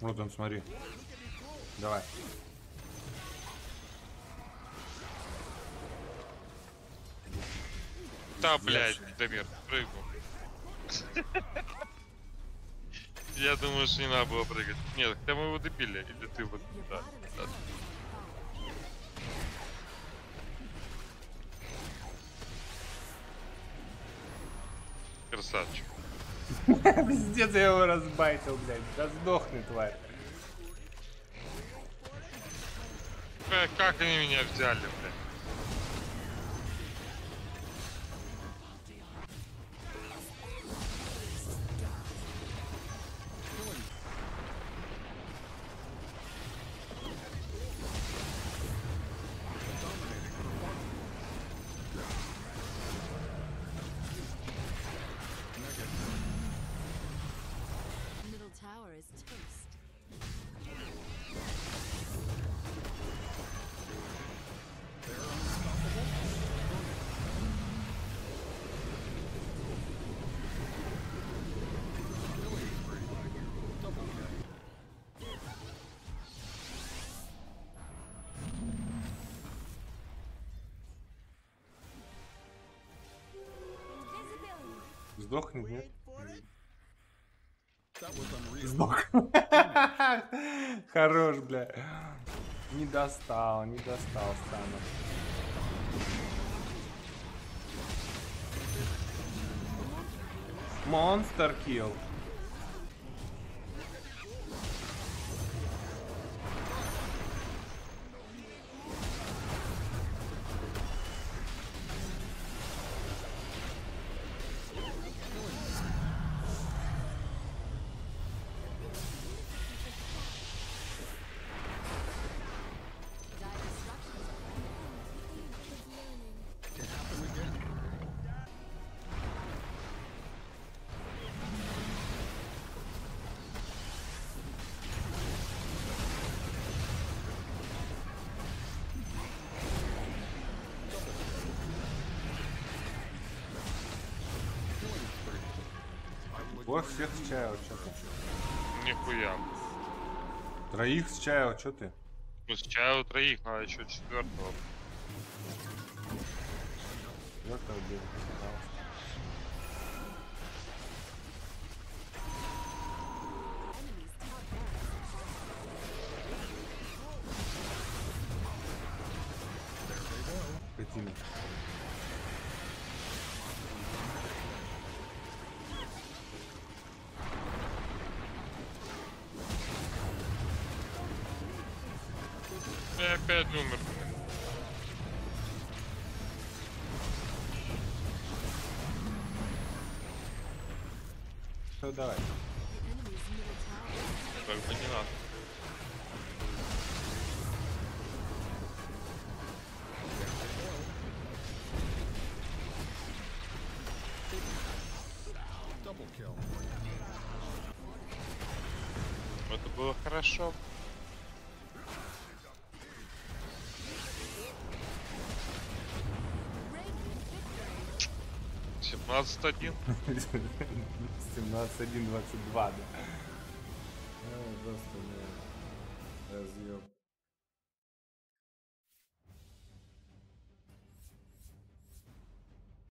Вот он, смотри. Давай. Да, блядь, Дамир, прыгну. Я думаю, что не надо было прыгать. Нет, хотя мы его добили, или ты вот... Да, да. Красавчик. Пиздец, я его разбайтил, блядь. Да сдохни, тварь. Э, Как они меня взяли, блядь? Сдохнет, нет? Сдох. Хорош, бля. Не достал, не достал Стана. Монстр килл. Бог всех с чая, чё ты? Нихуя. Троих с чая, чё ты? Ну, с чаю троих, надо еще четвертого. Четвертого бей, пожалуйста. Я опять умер. Все, давай. Как бы не надо. Это было хорошо. Семнадцать один. 17-1-22, да. Ну, просто, ну, разъеб.